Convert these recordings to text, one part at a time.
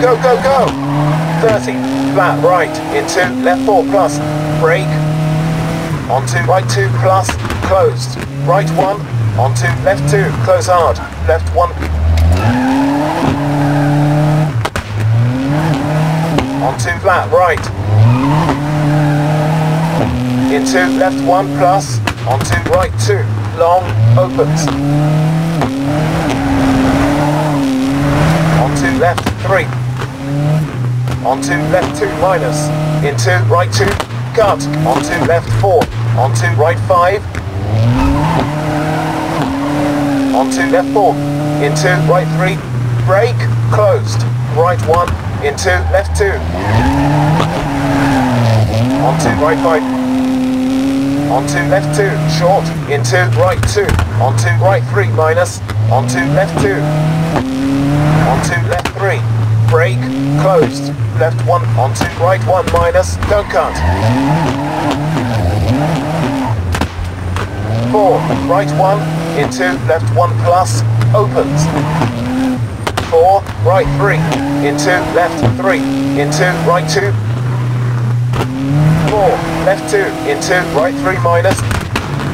Go, go, go! 30, flat right, into left 4 plus, brake, onto right 2 plus, closed, right 1, onto left 2, close hard, left 1, onto flat right, into left 1 plus, onto right 2, long, opens, onto left 3, onto left 2 minus, into right 2, cut, onto left 4, onto right 5, onto left 4, into right 3, brake, closed, right 1, into left 2, onto right 5, two, left 2, short, In two, right 2, On two, right 3 minus, On two, left 2, On two, left 3, brake, closed, left 1, on two, right 1 minus, don't cut. 4, right 1, In two, left 1 plus, opens. 4, right 3, In two, left 3, In two, right 2. 4, left 2, into right 3 minus,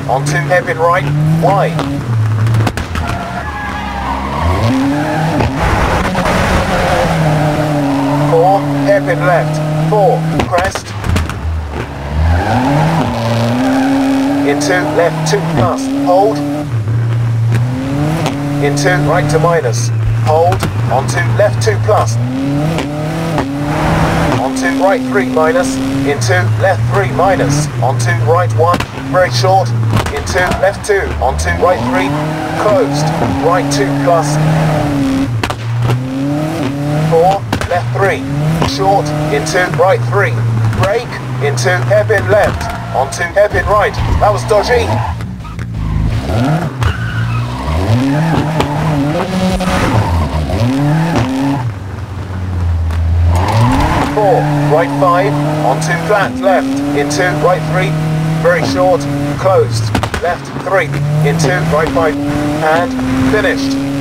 on two, onto hairpin right, wide. Four, hairpin left. Four, crest. Into left two plus. Hold. Into right to minus. Hold. on two, left two plus. Onto right three minus. Into left three minus. Onto right one. Very short. Into left two. Onto right three. Closed. Right two plus. Four. Left three. Short. Into right three. Brake. Into hairpin left. Onto hairpin right. That was dodgy. Four, right onto flat left, into right three, very short, closed, left three, into right five, and finished.